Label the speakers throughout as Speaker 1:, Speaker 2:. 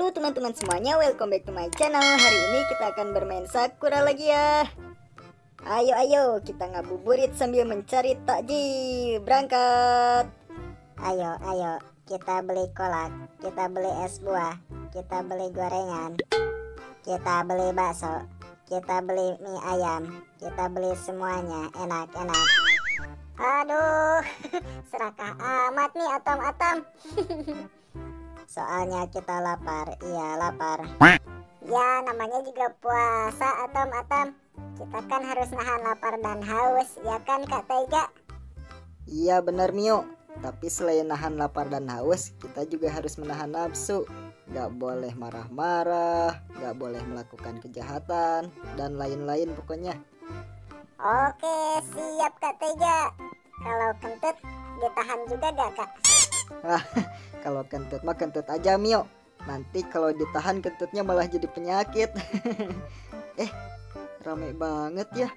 Speaker 1: Halo teman-teman semuanya, welcome back to my channel Hari ini kita akan bermain Sakura lagi ya Ayo ayo, kita ngabuburit sambil mencari takjil Berangkat
Speaker 2: Ayo, ayo, kita beli kolak, kita beli es buah, kita beli gorengan, kita beli bakso, kita beli mie ayam, kita beli semuanya, enak-enak. Aduh, serakah amat nih atom-atom. Soalnya kita lapar, iya lapar. Ya, namanya juga puasa atom-atom. Kita kan harus nahan lapar dan haus, ya kan Kak Tega?
Speaker 1: Iya benar Mio Tapi selain nahan lapar dan haus Kita juga harus menahan nafsu Gak boleh marah-marah Gak boleh melakukan kejahatan Dan lain-lain pokoknya
Speaker 2: Oke, siap Kak Tega. Kalau kentut ditahan juga gak Kak?
Speaker 1: Wah, kalau kentut mah kentut aja Mio. Nanti kalau ditahan kentutnya malah jadi penyakit. eh, rame banget ya.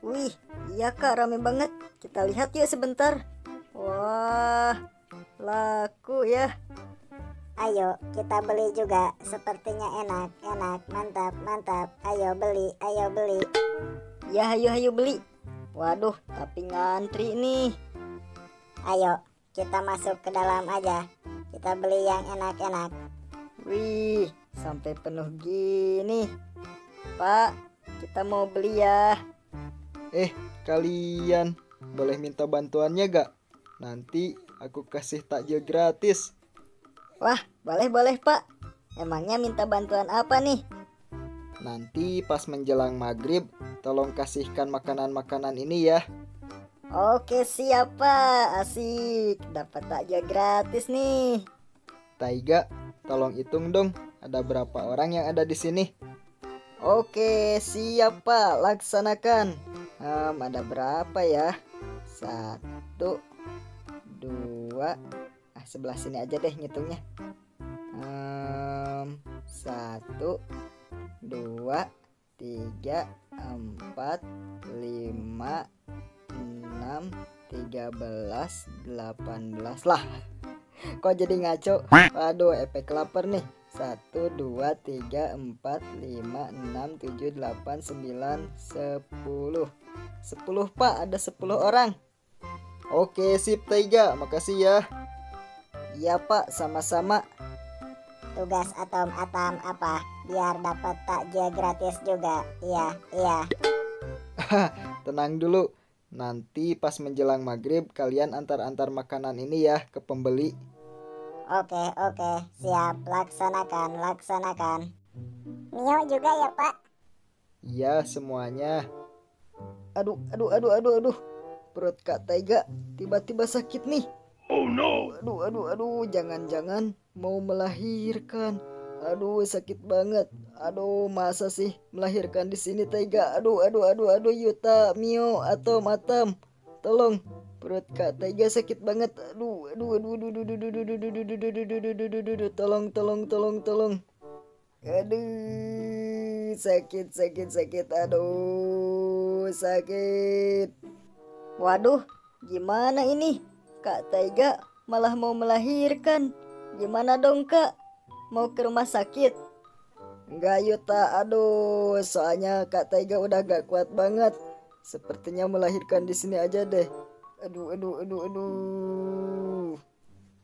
Speaker 1: Wih, iya kak rame banget. Kita lihat yuk sebentar. Wah, laku ya.
Speaker 2: Ayo, kita beli juga. Sepertinya enak, enak, mantap, mantap. Ayo beli, ayo beli.
Speaker 1: Ya, ayo ayo beli. Waduh, tapi ngantri nih.
Speaker 2: Ayo, kita masuk ke dalam aja. Kita beli yang enak-enak.
Speaker 1: Wih, sampai penuh gini. Pak, kita mau beli ya.
Speaker 3: Eh, kalian boleh minta bantuannya gak? Nanti aku kasih takjil gratis.
Speaker 1: Wah, boleh-boleh pak. Emangnya minta bantuan apa nih?
Speaker 3: Nanti pas menjelang maghrib, tolong kasihkan makanan-makanan ini ya.
Speaker 1: Oke siap pak, asik. Dapat takjil gratis nih.
Speaker 3: Taiga, tolong hitung dong, ada berapa orang yang ada di sini?
Speaker 1: Oke siap pak, laksanakan. Hmm, ada berapa ya? Satu, dua, ah sebelah sini aja deh ngitungnya. Hmm, satu, dua, tiga, empat, lima, enam, tiga belas, delapan belas lah. Kok jadi ngaco? Waduh, efek lapar nih. Satu, dua, tiga, empat, lima, enam, tujuh, delapan, sembilan, sepuluh. Sepuluh pak, ada sepuluh orang.
Speaker 3: Oke, sip Taiga, makasih ya.
Speaker 1: Iya pak, sama-sama.
Speaker 2: Tugas atom-atom apa? Biar dapat takjil gratis juga. Iya, iya.
Speaker 3: Tenang dulu, nanti pas menjelang maghrib kalian antar-antar makanan ini ya ke pembeli.
Speaker 2: Oke, oke. Siap, laksanakan, laksanakan. Mio juga ya, Pak?
Speaker 3: Iya, semuanya.
Speaker 1: Aduh, aduh, aduh, aduh, aduh. Perut Kak Taiga tiba-tiba sakit nih. Oh no. Aduh, aduh, aduh, jangan-jangan mau melahirkan. Aduh, sakit banget. Aduh, masa sih melahirkan di sini Taiga? Aduh, aduh, aduh, aduh, Yuta, Mio, atau Matam. Tolong, perut Kak Taiga sakit banget. Aduh, aduh, aduh, aduh, aduh, aduh, aduh, aduh, aduh, aduh, aduh, aduh, aduh, aduh, aduh, aduh, tolong, tolong, tolong, tolong. Aduh, sakit, sakit, sakit. Aduh, sakit. Waduh, gimana ini? Kak Taiga malah mau melahirkan. Gimana dong, Kak? Mau ke rumah sakit? Enggak, Yuta. Aduh, soalnya Kak Taiga udah gak kuat banget. Sepertinya melahirkan di sini aja deh. Aduh, aduh, aduh, aduh.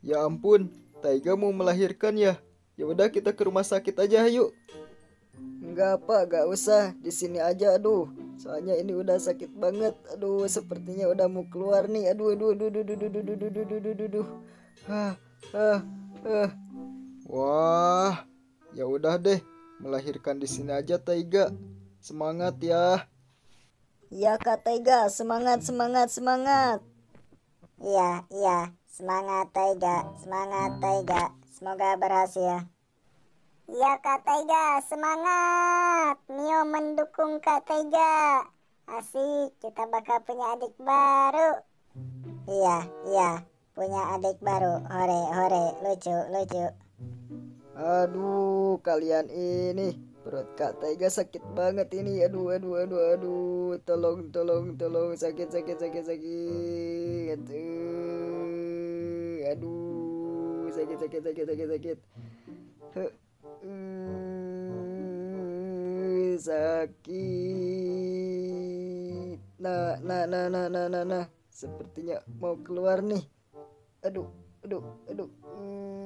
Speaker 3: Ya ampun, Taiga mau melahirkan ya. Ya udah kita ke rumah sakit aja yuk.
Speaker 1: Enggak pak, gak usah. Di sini aja, aduh. Soalnya ini udah sakit banget. Aduh, sepertinya udah mau keluar nih. Aduh, aduh, aduh, aduh, aduh, aduh, aduh, aduh, aduh, aduh, aduh. Ah, ah, ah.
Speaker 3: Wah, ya udah deh, melahirkan di sini aja Taiga. Semangat ya.
Speaker 1: Iya Kak Taiga, semangat, semangat, semangat.
Speaker 2: Iya, iya. Semangat, Taiga. Semangat, Taiga. Semoga berhasil. Iya, Kak Taiga. Semangat. Mio mendukung Kak Taiga. Asik, kita bakal punya adik baru. Iya, iya. Punya adik baru. Hore, hore. Lucu, lucu.
Speaker 1: Aduh, kalian ini perut Kak Taiga sakit banget ini. Aduh, aduh, aduh, aduh. Tolong, tolong, tolong. Sakit, sakit, sakit, sakit. Aduh, aduh. Sakit, sakit, sakit, sakit, sakit. sakit. Nah, nah, nah, nah, nah, nah, nah. Sepertinya mau keluar nih. Aduh, aduh, aduh. Hmm,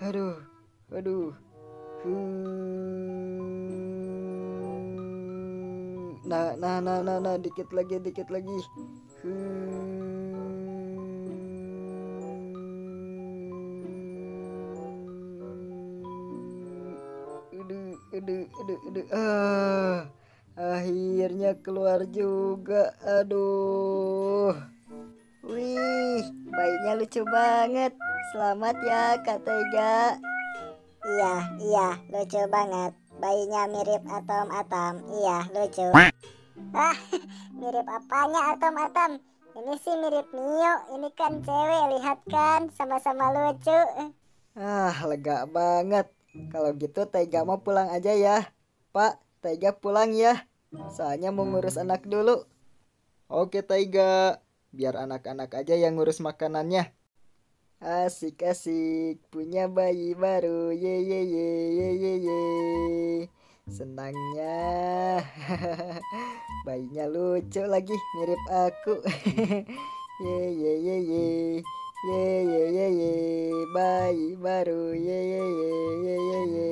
Speaker 1: Aduh, aduh. Hmm. Nah, nah, nah, nah, nah, dikit lagi, dikit lagi. Hmm. Aduh, aduh, aduh, aduh. Ah, akhirnya keluar juga. Aduh. Wih, bayinya lucu banget. Selamat ya, Kak Tega.
Speaker 2: Iya, iya, lucu banget. Bayinya mirip atom-atom. Iya, lucu. Ah, mirip apanya atom-atom? Ini sih mirip Mio. Ini kan cewek, lihat kan? Sama-sama lucu.
Speaker 1: Ah, lega banget. Kalau gitu Tega mau pulang aja ya. Pak, Tega pulang ya. Soalnya mau ngurus anak dulu.
Speaker 3: Oke Taiga, biar anak-anak aja yang ngurus makanannya.
Speaker 1: Asik asik. Punya bayi baru. Ye ye ye ye ye ye. Senangnya. Bayinya lucu lagi. Mirip aku. Ye ye ye ye. Ye ye ye ye. Bayi baru. Ye ye ye ye ye ye.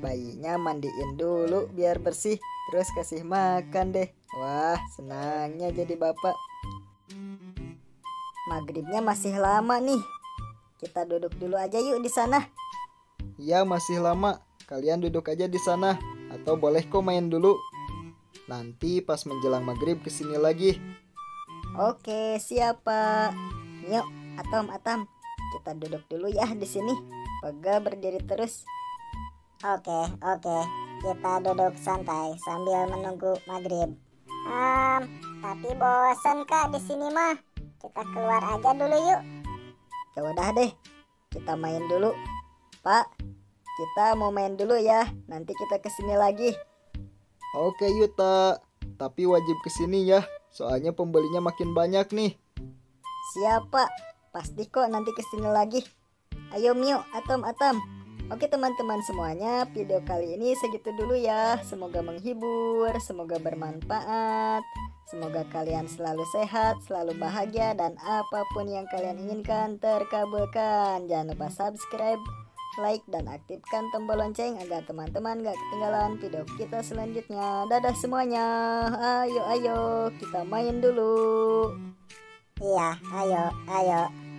Speaker 1: Bayinya mandiin dulu biar bersih. Terus kasih makan deh. Wah senangnya jadi bapak. Maghribnya masih lama nih. Kita duduk dulu aja yuk di sana.
Speaker 3: Ya masih lama, kalian duduk aja di sana. Atau boleh kok main dulu. Nanti pas menjelang maghrib ke sini lagi.
Speaker 1: Oke, siapa? Yuk, Atom, Atom. Kita duduk dulu ya di sini. Pega berdiri terus.
Speaker 2: Oke, oke. Kita duduk santai sambil menunggu maghrib. Um, tapi bosan kak di sini mah. Kita keluar aja dulu yuk.
Speaker 1: Ya udah deh, kita main dulu. Pak, kita mau main dulu ya. Nanti kita ke sini lagi.
Speaker 3: Oke Yuta, tapi wajib ke sini ya. Soalnya pembelinya makin banyak nih.
Speaker 1: Siapa? Pasti kok nanti ke sini lagi. Ayo Mio, Atom, Atom. Oke teman-teman semuanya, video kali ini segitu dulu ya. Semoga menghibur, semoga bermanfaat. Semoga kalian selalu sehat, selalu bahagia, dan apa pun yang kalian inginkan terkabulkan. Jangan lupa subscribe, like, dan aktifkan tombol lonceng agar teman-teman gak ketinggalan video kita selanjutnya. Dadah semuanya. Ayo, ayo, kita main dulu.
Speaker 2: Iya, ayo, ayo.